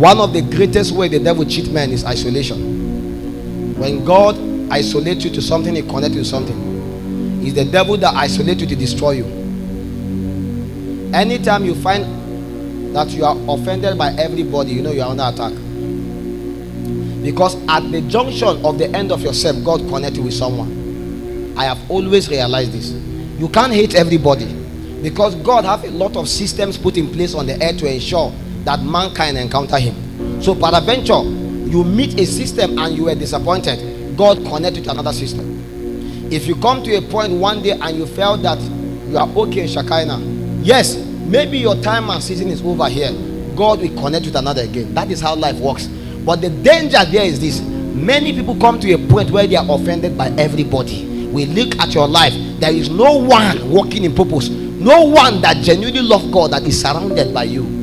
One of the greatest way the devil cheat men is isolation. When God isolates you to something, he connects you to something. It's the devil that isolates you to destroy you. Anytime you find that you are offended by everybody, you know you are under attack. Because at the junction of the end of yourself, God connects you with someone. I have always realized this. You can't hate everybody because God have a lot of systems put in place on the earth to ensure that mankind encounter him. So peradventure, you meet a system and you are disappointed, God connect you to another system. If you come to a point one day and you felt that you are okay in Shekinah, yes, maybe your time and season is over here. God will connect with another again. That is how life works. But the danger there is this many people come to a point where they are offended by everybody. We look at your life, there is no one walking in purpose, no one that genuinely loves God that is surrounded by you.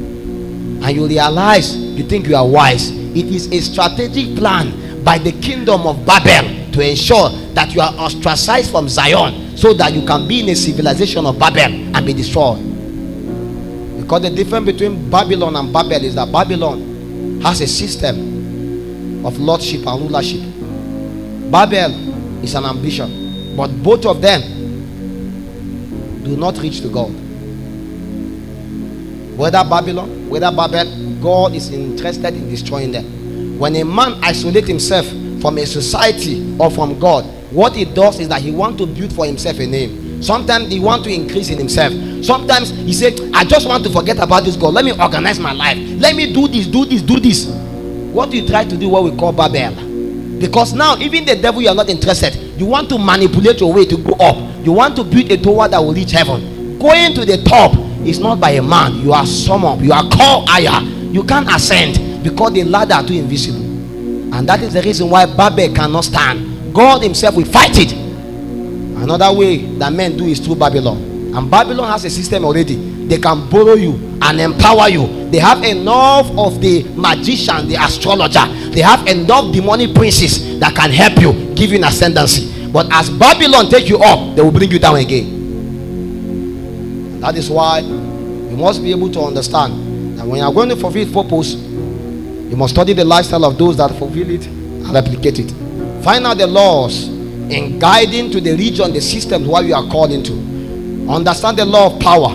And you realize you think you are wise. It is a strategic plan by the kingdom of Babel to ensure that you are ostracized from Zion so that you can be in a civilization of Babel and be destroyed. Because the difference between Babylon and Babel is that Babylon has a system of lordship and rulership. Babel is an ambition, but both of them do not reach to God. Whether Babylon, whether Babel, God is interested in destroying them. When a man isolates himself from a society or from God, what he does is that he wants to build for himself a name. Sometimes he wants to increase in himself. Sometimes he said, I just want to forget about this God. Let me organize my life. Let me do this, do this, do this. What do you try to do what we call Babel? Because now, even the devil, you are not interested. You want to manipulate your way to go up. You want to build a tower that will reach heaven. Going to the top is not by a man. You are sum up. You are called higher. You can't ascend because the ladder are too invisible. And that is the reason why Babel cannot stand. God Himself will fight it. Another way that men do is through Babylon. And Babylon has a system already. They can borrow you and empower you. They have enough of the magician, the astrologer. They have enough demonic princes that can help you, give you an ascendancy. But as Babylon take you up, they will bring you down again. That is why you must be able to understand that when you are going to fulfill purpose, you must study the lifestyle of those that fulfill it and replicate it. Find out the laws in guiding to the region, the system where you are called into. Understand the law of power.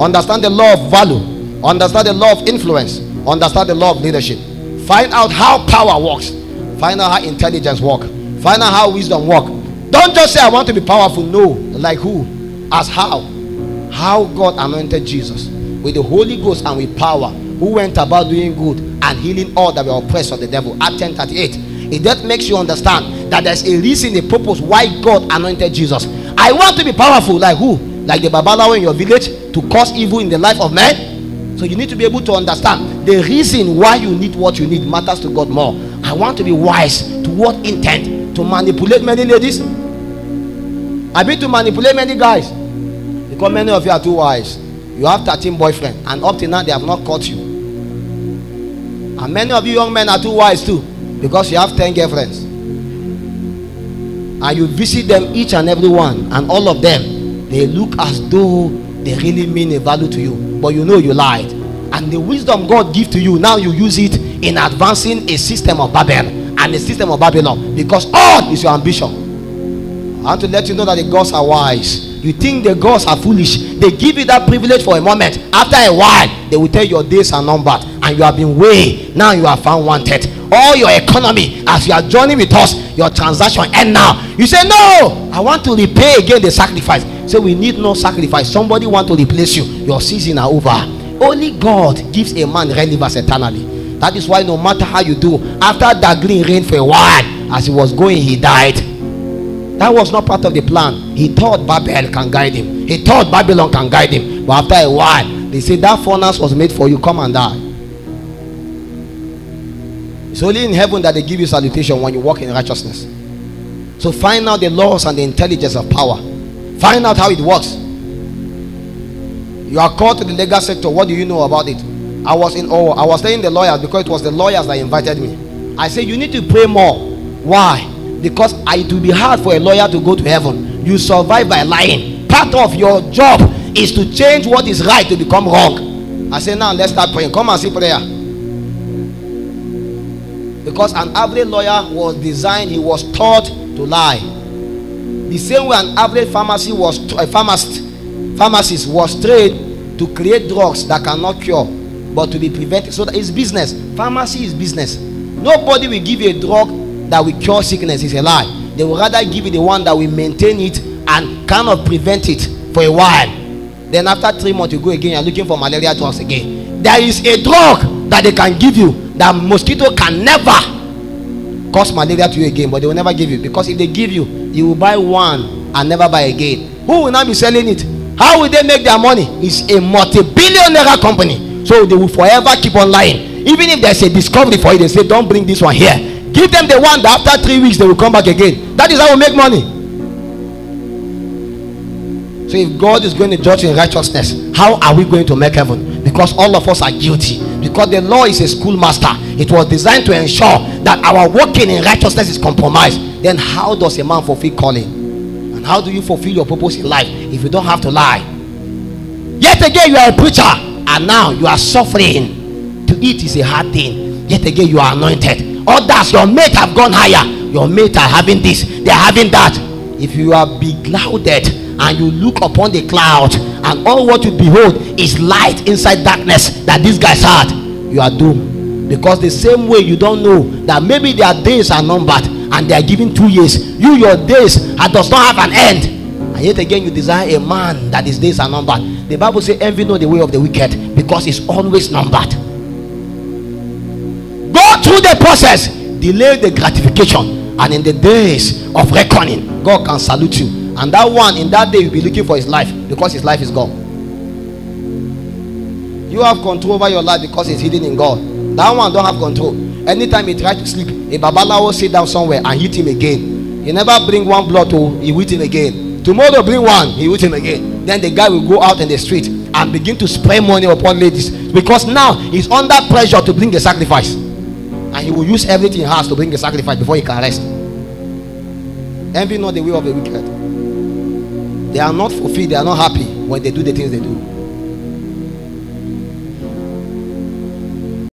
Understand the law of value. Understand the law of influence. Understand the law of leadership. Find out how power works. Find out how intelligence works. Find out how wisdom works. Don't just say I want to be powerful. No. Like who? As how? How God anointed Jesus with the Holy Ghost and with power, who went about doing good and healing all that were oppressed of the devil. Act 10 38. It that makes you understand that there's a reason, a purpose why God anointed Jesus. I want to be powerful, like who? Like the Babalawo in your village to cause evil in the life of men. So you need to be able to understand the reason why you need what you need matters to God more. I want to be wise to what intent? To manipulate many ladies. I mean to manipulate many guys. Because many of you are too wise. You have 13 boyfriends, and up till now they have not caught you. And many of you young men are too wise too, because you have 10 girlfriends. And you visit them each and every one, and all of them, they look as though they really mean a value to you, but you know you lied. And the wisdom God give to you, now you use it in advancing a system of Babel and a system of Babylon, because all is your ambition. I want to let you know that the gods are wise. You think the gods are foolish. They give you that privilege for a moment. After a while, they will tell your days are numbered and you have been way. Now you are found wanted. All your economy, as you are joining with us, your transaction end now. You say, No, I want to repay again the sacrifice. So we need no sacrifice. Somebody want to replace you. Your season are over. Only God gives a man relevance eternally. That is why no matter how you do, after that green rain for a while, as he was going, he died. That was not part of the plan. He thought Babel can guide him. He thought Babylon can guide him. But after a while, they said that furnace was made for you. Come and die. It's only in heaven that they give you salutation when you walk in righteousness. So find out the laws and the intelligence of power. Find out how it works. You are called to the legal sector. What do you know about it? I was in oh, I was saying the lawyers because it was the lawyers that invited me. I said you need to pray more. Why? Because it will be hard for a lawyer to go to heaven. You survive by lying. Part of your job is to change what is right to become wrong. I say now let's start praying. Come and see prayer. Because an average lawyer was designed, he was taught to lie. The same way an average pharmacy was a pharmacist, pharmacist was trained to create drugs that cannot cure, but to be prevented. So that it's business. Pharmacy is business. Nobody will give you a drug that will cure sickness. It's a lie. They will rather give you the one that will maintain it and kind of prevent it for a while. Then after three months, you go again, you're looking for malaria drugs again. There is a drug that they can give you that mosquito can never cause malaria to you again, but they will never give you because if they give you, you will buy one and never buy again. Who will now be selling it? How will they make their money? It's a multi-billion naira company, so they will forever keep on lying. Even if there's a discovery for it, they say, "Don't bring this one here." Give them the one that after three weeks they will come back again. That is how we make money. So if God is going to judge in righteousness, how are we going to make heaven? Because all of us are guilty. Because the law is a schoolmaster. It was designed to ensure that our working in righteousness is compromised. Then how does a man fulfill calling? And how do you fulfill your purpose in life if you don't have to lie? Yet again, you are a preacher, and now you are suffering. To eat is a hard thing. Yet again, you are anointed. Others, your mate have gone higher. Your mate are having this, they are having that. If you are beclouded and you look upon the cloud and all what you behold is light inside darkness that these guys had you are doomed. Because the same way you don't know that maybe their days are numbered and they are given two years you your days are, does not have an end. And yet again you desire a man that his days are numbered. The bible says envy know the way of the wicked because it's always numbered through the process delay the gratification and in the days of reckoning god can salute you and that one in that day will be looking for his life because his life is gone. You have control over your life because it's hidden in God. That one don't have control. Anytime he tries to sleep, a babalawo sit down somewhere and hit him again. He never bring one blood to he hit him again. Tomorrow bring one, he hit him again. Then the guy will go out in the street and begin to spray money upon ladies because now he's under pressure to bring a sacrifice, and he will use everything he has to bring a sacrifice before he can rest. Envy not the way of the wicked. They are not fulfilled, they are not happy when they do the things they do.